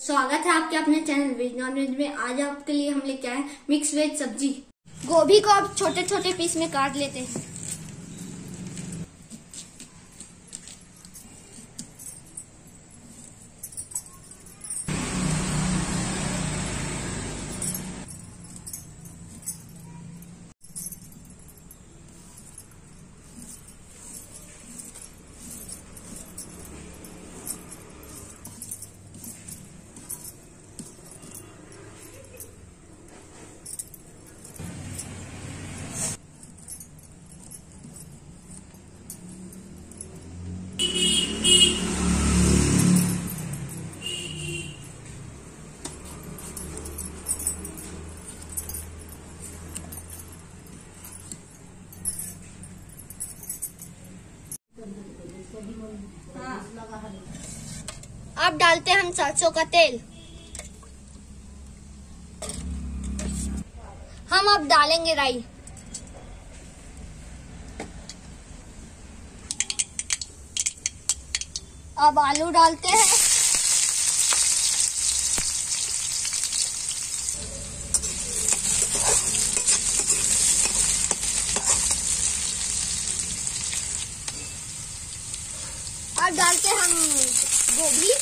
स्वागत है आपके अपने चैनल वेज नॉन वेज में। आज आपके लिए हम लेके आए मिक्स वेज सब्ज़ी। गोभी को आप छोटे छोटे पीस में काट लेते हैं। अब डालते हैं हम सरसों का तेल। हम अब डालेंगे राई। अब आलू डालते हैं। अब डालते हैं हम गोभी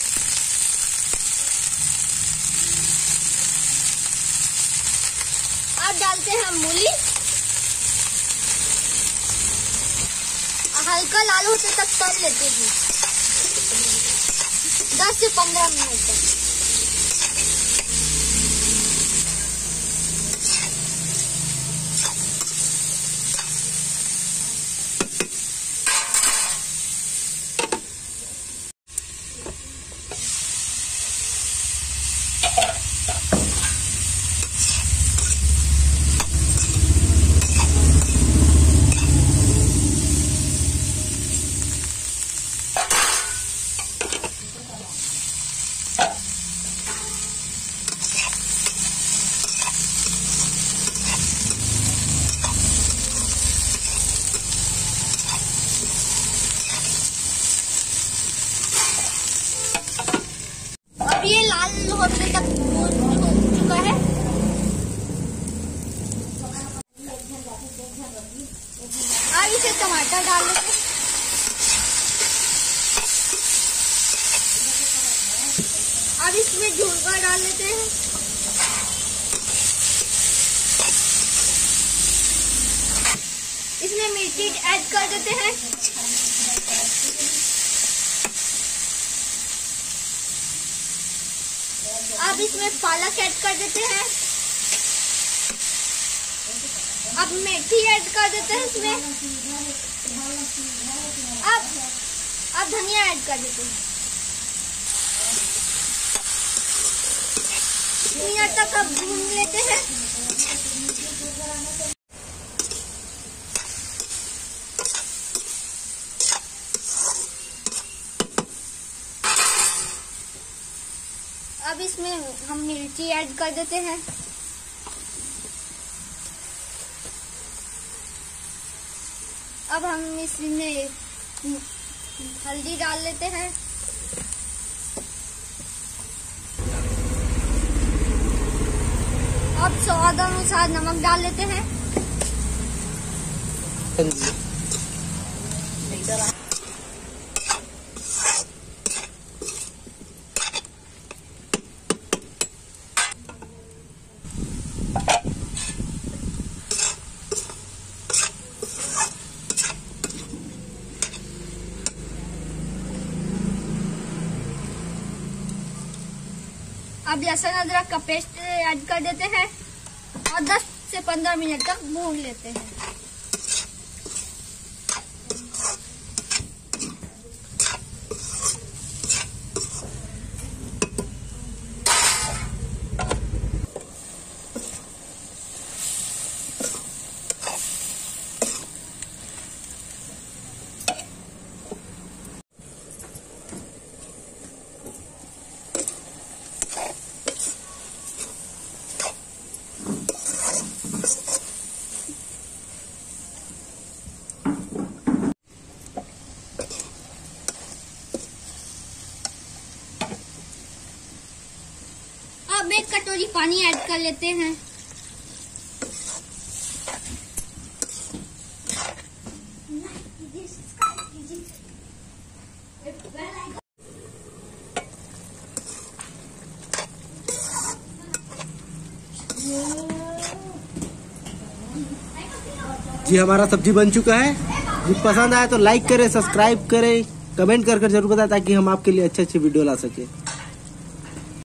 अब डालते हैं मूली। हल्का लाल होते तक तल लेते हैं। दस से पंद्रह मिनट तक अब ये लाल होने तक हो चुका है अब इसे टमाटर डाल लेते हैं अब इसमें झुमका डाल लेते हैं। इसमें मिर्ची ऐड कर देते हैं। अब इसमें पालक ऐड कर देते हैं। अब मेथी ऐड कर देते हैं इसमें। अब अब धनिया ऐड कर देते हैं। तक अब भून लेते हैं। अब इसमें हम मिर्ची ऐड कर देते हैं। अब हम इसमें हल्दी डाल लेते हैं। अब स्वाद अनुसार नमक डाल लेते हैं। अब लहसुन अदरक का पेस्ट ऐड कर देते हैं और 10 से 15 मिनट तक भून लेते हैं। एक कटोरी पानी ऐड कर लेते हैं। जी, हमारा सब्ज़ी बन चुका है। जी, पसंद आए तो लाइक करें सब्सक्राइब करें कमेंट कर कर ज़रूर बताएँ ताकि हम आपके लिए अच्छे अच्छे वीडियो ला सके।